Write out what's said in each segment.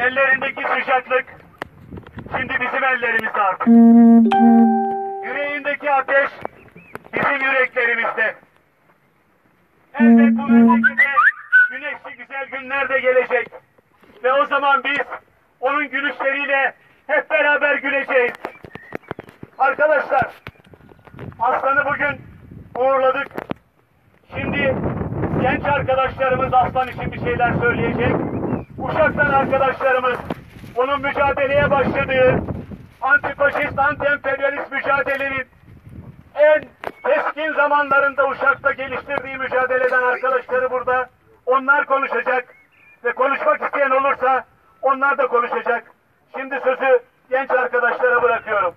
ellerindeki sıcaklık şimdi bizim ellerimizde artık. Yüreğindeki ateş bizim yüreklerimizde. Elbet bu memlekete güneşli güzel günler de gelecek. Ve o zaman biz onun gülüşleriyle hep beraber güleceğiz. Arkadaşlar, Aslan'ı bugün uğurladık. Şimdi genç arkadaşlarımız Aslan için bir şeyler söyleyecek. Uşak'tan arkadaşlarımız onun mücadeleye başladığı antifaşist, anti-emperyalist mücadelenin en keskin zamanlarında Uşak'ta geliştirdiği mücadeleden arkadaşları burada. Onlar konuşacak ve konuşmak isteyen olursa onlar da konuşacak. Şimdi sözü genç arkadaşlara bırakıyorum.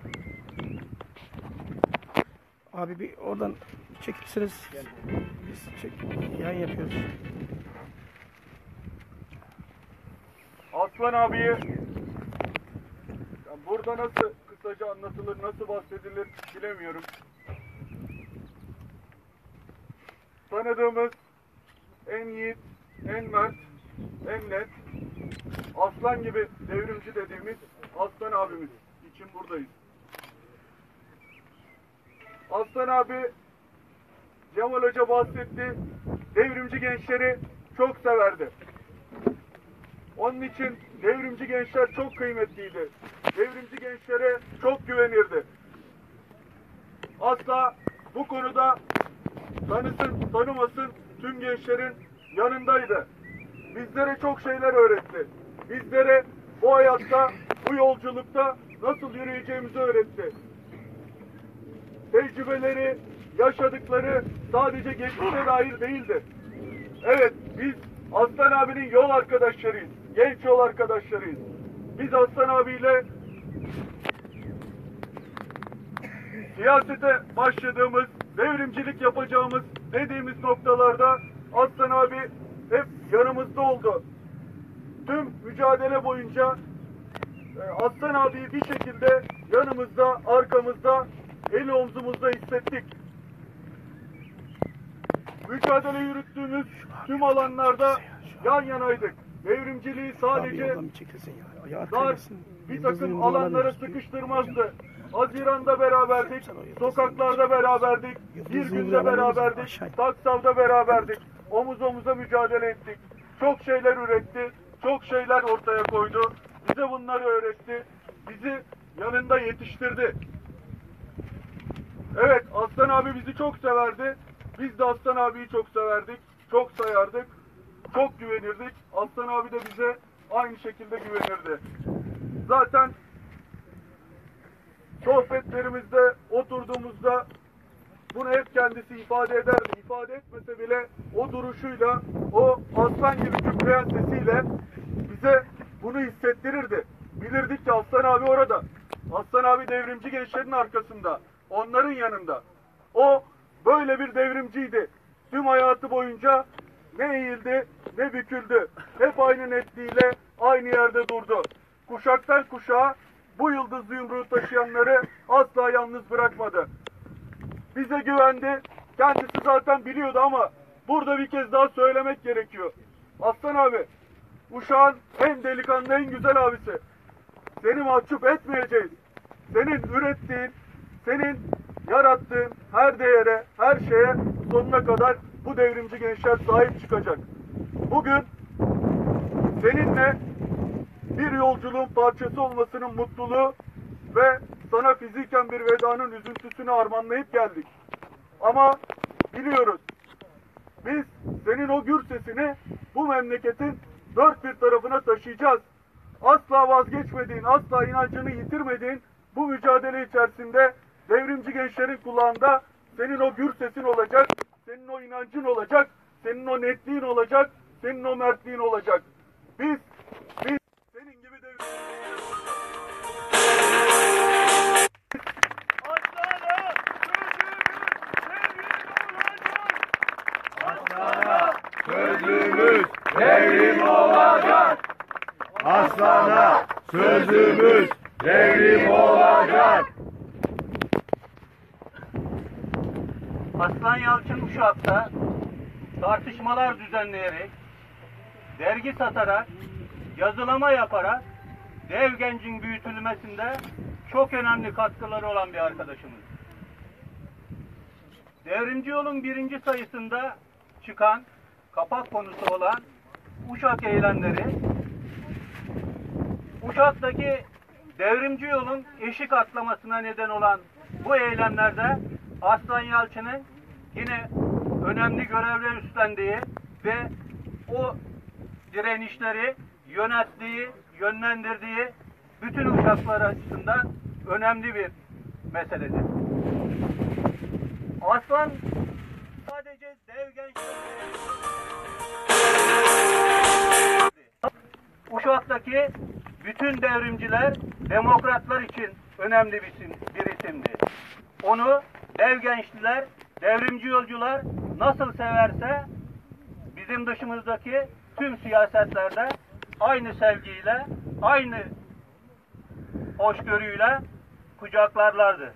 Abi bir oradan çekipsiniz. Biz çek, yayın yapıyoruz. Aslan abiyi ya burada nasıl kısaca anlatılır, nasıl bahsedilir bilemiyorum. Tanıdığımız en yiğit, en mert, en net, aslan gibi devrimci dediğimiz Aslan abimiz için buradayız. Aslan abi Cemal Hoca bahsetti. Devrimci gençleri çok severdi. Onun için devrimci gençler çok kıymetliydi. Devrimci gençlere çok güvenirdi. Asla bu konuda tanısın tanımasın tüm gençlerin yanındaydı. Bizlere çok şeyler öğretti. Bizlere bu hayatta, bu yolculukta nasıl yürüyeceğimizi öğretti. Tecrübeleri, yaşadıkları sadece geçmişe dair değildi. Evet, biz Aslan abinin yol arkadaşlarıyız. Genç yol arkadaşlarıyız. Biz Aslan abiyle siyasete başladığımız, devrimcilik yapacağımız dediğimiz noktalarda Aslan abi hep yanımızda oldu. Tüm mücadele boyunca e, Aslan abiyi bir şekilde yanımızda, arkamızda, eli omzumuzda hissettik. Mücadele yürüttüğümüz tüm alanlarda yan yanaydık. Devrimciliği sadece ya. Dar bir takım alanlara sıkıştırmazdı. Haziran'da beraberdik, sokaklarda beraberdik, bir günde beraberdik, Taksav'da beraberdik, omuz omuza mücadele ettik. Çok şeyler üretti, çok şeyler ortaya koydu. Bize bunları öğretti, bizi yanında yetiştirdi. Evet, Aslan abi bizi çok severdi. Biz de Aslan abiyi çok severdik, çok sayardık, çok güvenirdik. Aslan abi de bize aynı şekilde güvenirdi. Zaten sohbetlerimizde oturduğumuzda bunu hep kendisi ifade ederdi. İfade etmese bile o duruşuyla, o aslan gibi kükreyen sesiyle bize bunu hissettirirdi. Bilirdik ki Aslan abi orada. Aslan abi devrimci gençlerin arkasında. Onların yanında. O böyle bir devrimciydi. Tüm hayatı boyunca ne eğildi ne büküldü. Hep aynı netliğiyle aynı yerde durdu. Kuşaktan kuşağa bu yıldızlı yumruğu taşıyanları asla yalnız bırakmadı. Bize güvendi. Kendisi zaten biliyordu ama burada bir kez daha söylemek gerekiyor. Aslan abi, uşağın en delikanlı, en güzel abisi. Seni mahcup etmeyeceğiz. Senin ürettiğin, senin yarattığın her değere, her şeye sonuna kadar bu devrimci gençler sahip çıkacak. Bugün seninle bir yolculuğun parçası olmasının mutluluğu ve sana fiziken bir vedanın üzüntüsünü armağanlayıp geldik. Ama biliyoruz biz senin o gür sesini bu memleketin dört bir tarafına taşıyacağız. Asla vazgeçmediğin, asla inancını yitirmediğin bu mücadele içerisinde devrimci gençlerin kulağında senin o gür sesin olacak, senin o inancın olacak, senin o netliğin olacak, senin o mertliğin olacak. Biz, biz senin gibi devrim... Sözümüz devrim olacak. Aslana sözümüz devrim olacak. Aslan Yalçın Uşak'ta tartışmalar düzenleyerek, dergi satarak, yazılama yaparak dev gencin büyütülmesinde çok önemli katkıları olan bir arkadaşımız. Devrimci yolun birinci sayısında çıkan kapak konusu olan Uşak eylemleri Uşak'taki devrimci yolun eşik atlamasına neden olan bu eylemlerde Aslan Yalçın'ın yine önemli görevler üstlendiği ve o direnişleri yönettiği, yönlendirdiği bütün uşaklar açısından önemli bir meseledir. Aslan sadece dev gençler Uşak'taki bütün devrimciler, demokratlar için önemli bir, isim, bir isimdi. Onu dev gençliler, devrimci yolcular nasıl severse bizim dışımızdaki tüm siyasetlerde aynı sevgiyle, aynı hoşgörüyle kucaklarlardı.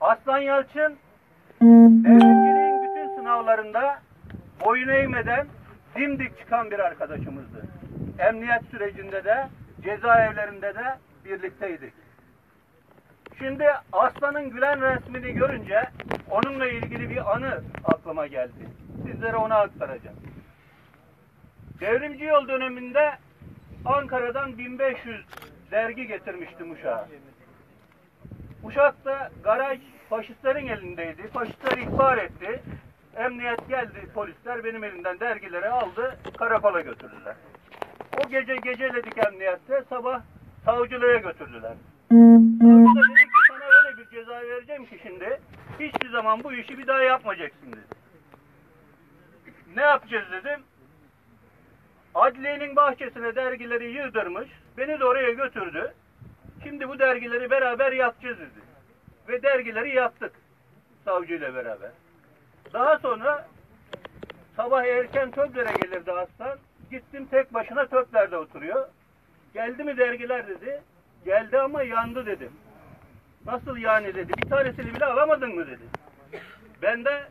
Aslan Yalçın devrimciliğin bütün sınavlarında boyun eğmeden dimdik çıkan bir arkadaşımızdı. Emniyet sürecinde de cezaevlerinde de birlikteydik. Şimdi Aslan'ın gülen resmini görünce onunla ilgili bir anı aklıma geldi. Sizlere onu aktaracağım. Devrimci yol döneminde Ankara'dan 1500 dergi getirmiştim Uşak'a. Uşak'ta garaj faşistlerin elindeydi. Faşistler ihbar etti. Emniyet geldi, polisler benim elimden dergileri aldı, karakola götürdüler. O gece geceledik emniyette, sabah savcılığa götürdüler. Savcı da dedi ki sana öyle bir ceza vereceğim ki şimdi, hiçbir zaman bu işi bir daha yapmayacaksın dedi. Ne yapacağız dedim. Adliyenin bahçesine dergileri yığdırmış, beni de oraya götürdü. Şimdi bu dergileri beraber yakacağız dedi. Ve dergileri yaktık savcıyla beraber. Daha sonra sabah erken Töpler'e gelirdi aslan. Gittim tek başına Töpler'de oturuyor. Geldi mi dergiler dedi. Geldi ama yandı dedim. Nasıl yani dedi. Bir tanesini bile alamadın mı dedi. Ben de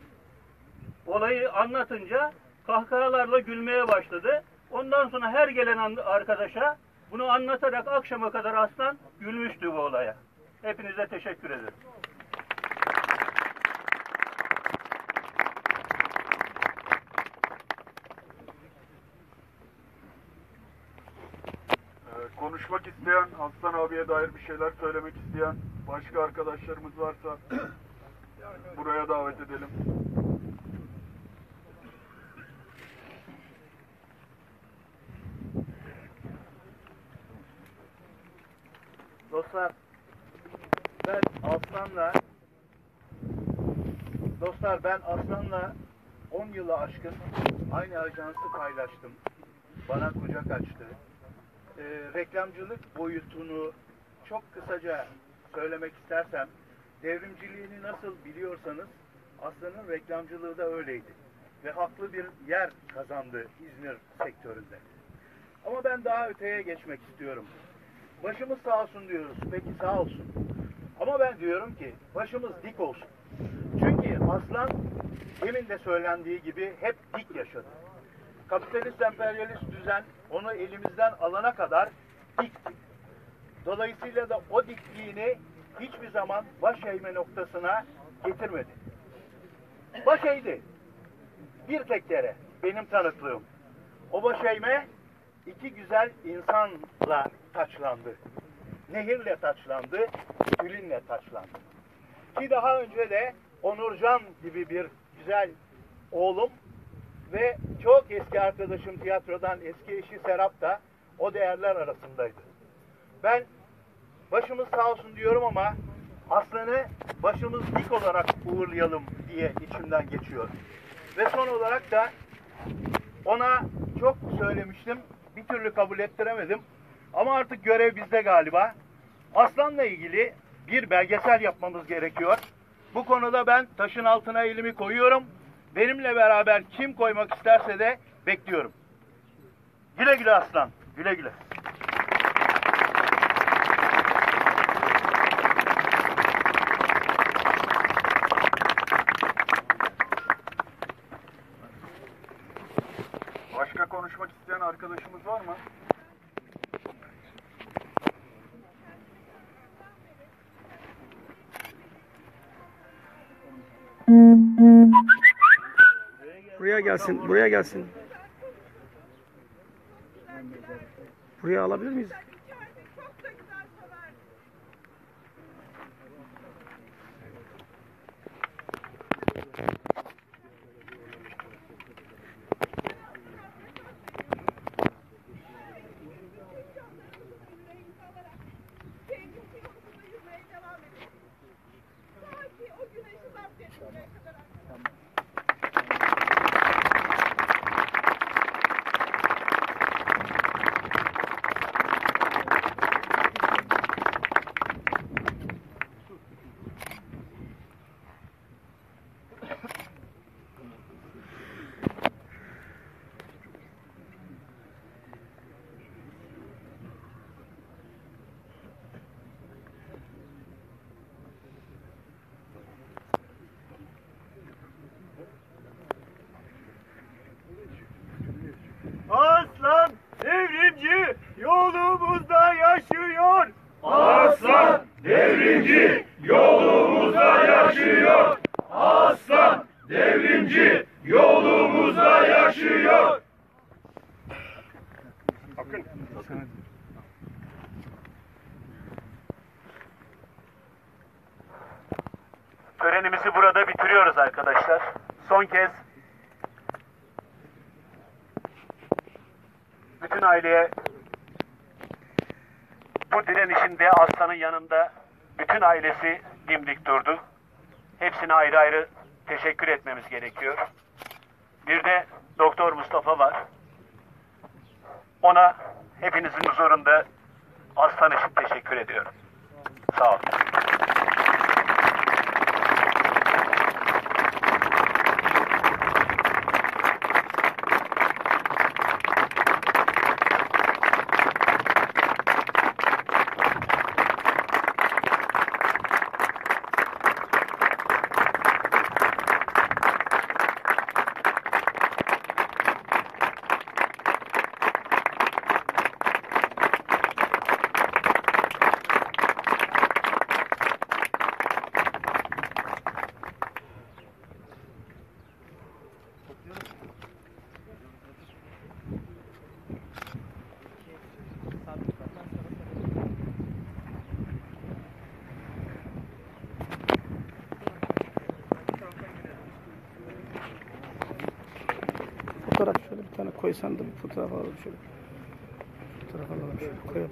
olayı anlatınca kahkahalarla gülmeye başladı. Ondan sonra her gelen arkadaşa bunu anlatarak akşama kadar aslan gülmüştü bu olaya. Hepinize teşekkür ederim. Ee, konuşmak isteyen, Aslan abiye dair bir şeyler söylemek isteyen başka arkadaşlarımız varsa buraya davet edelim. Dostlar ben Aslan'la Ben Aslan'la 10 yılı aşkın aynı ajansı paylaştım. Bana kucak açtı. Ee, reklamcılık boyutunu çok kısaca söylemek istersem devrimciliğini nasıl biliyorsanız Aslan'ın reklamcılığı da öyleydi. Ve haklı bir yer kazandı İzmir sektöründe. Ama ben daha öteye geçmek istiyorum. Başımız sağ olsun diyoruz. Peki sağ olsun. Ama ben diyorum ki başımız dik olsun. Aslan demin de söylendiği gibi hep dik yaşadı. Kapitalist emperyalist düzen onu elimizden alana kadar dikti. Dolayısıyla da o dikliğini hiçbir zaman baş eğme noktasına getirmedi. Baş eğdi. Bir tek kere benim tanıklığım. O baş eğme iki güzel insanla taçlandı. Nehirle taçlandı, Tülin'le taçlandı. Ki daha önce de Onurcan gibi bir güzel oğlum ve çok eski arkadaşım tiyatrodan eski eşi Serap da o değerler arasındaydı. Ben başımız sağ olsun diyorum ama Aslan'ı başımız dik olarak uğurlayalım diye içimden geçiyor. Ve son olarak da ona çok söylemiştim. Bir türlü kabul ettiremedim. Ama artık görev bizde galiba. Aslan'la ilgili bir belgesel yapmamız gerekiyor. Bu konuda ben taşın altına elimi koyuyorum. Benimle beraber kim koymak isterse de bekliyorum. Güle güle Aslan. Güle güle. Başka konuşmak isteyen arkadaşımız var mı? Gelsin, buraya gelsin. Buraya alabilir miyiz? o güneşi zapt etmeye kadar Aslan devrimci yolumuzda yaşıyor. Aslan devrimci yolumuzda yaşıyor. Aslan devrimci yolumuzda yaşıyor. Törenimizi burada bitiriyoruz arkadaşlar. Son kez bütün aileye bu direnişinde Aslan'ın yanında bütün ailesi dimdik durdu. Hepsine ayrı ayrı teşekkür etmemiz gerekiyor. Bir de Doktor Mustafa var. Ona hepinizin huzurunda Aslan için teşekkür ediyorum. Sağ olun. Fotoğraf şöyle bir tane koysan da bir fotoğraf alalım şöyle. Fotoğraf alalım şöyle koyalım.